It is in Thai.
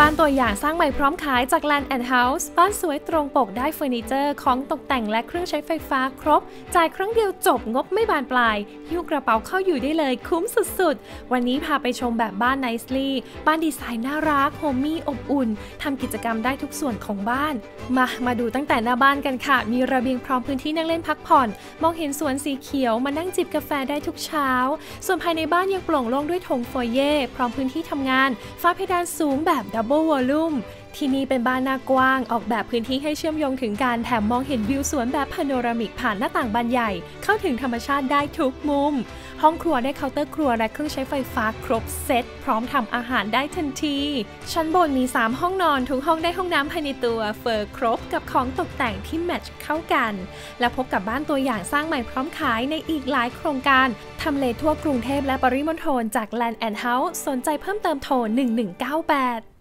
บ้านตัวอย่างสร้างใหม่พร้อมขายจาก Land and House บ้านสวยตรงปกได้เฟอร์นิเจอร์ ของตกแต่งและเครื่องใช้ไฟฟ้าครบ จ่ายครั้งเดียวจบงบไม่บานปลายหิ้วกระเป๋าเข้าอยู่ได้เลยคุ้มสุดๆ วันนี้พาไปชมแบบบ้าน Nicely บ้านดีไซน์น่ารักโฮมมี่อบอุ่นทำกิจกรรมได้ทุกส่วนของบ้าน มามาดูตั้งแต่หน้าบ้านกันค่ะ มีระเบียงพร้อมพื้นที่นั่งเล่นพักผ่อน มองเห็นสวนสีเขียวมานั่งจิบกาแฟได้ทุกเช้า ส่วนภายในบ้านยังโปร่งโล่งด้วยโถง foyer พร้อมพื้นที่ทำงาน ฝ้าเพดานสูงแบบ double volume ที่นี่เป็นบ้านหน้ากว้างออกแบบพื้นที่ให้เชื่อมโยงถึงกันแถมมองเห็นวิวสวนแบบ panoramic ผ่านหน้าต่างบานใหญ่ เข้าถึงธรรมชาติได้ทุกมุม ห้องครัวได้เคาน์เตอร์ครัวและเครื่องใช้ไฟฟ้าครบเซตพร้อมทำอาหารได้ทันที ชั้นบนมี 3 ห้องนอน ทุกห้องได้ห้องน้ำภายในตัวเฟอร์ครบกับของตกแต่งที่ match เข้ากัน และพบกับบ้านตัวอย่างสร้างใหม่พร้อมขายในอีกหลายโครงการทำเลทั่วกรุงเทพและปริมณฑลจาก Land and House สนใจเพิ่มเติมโทร1198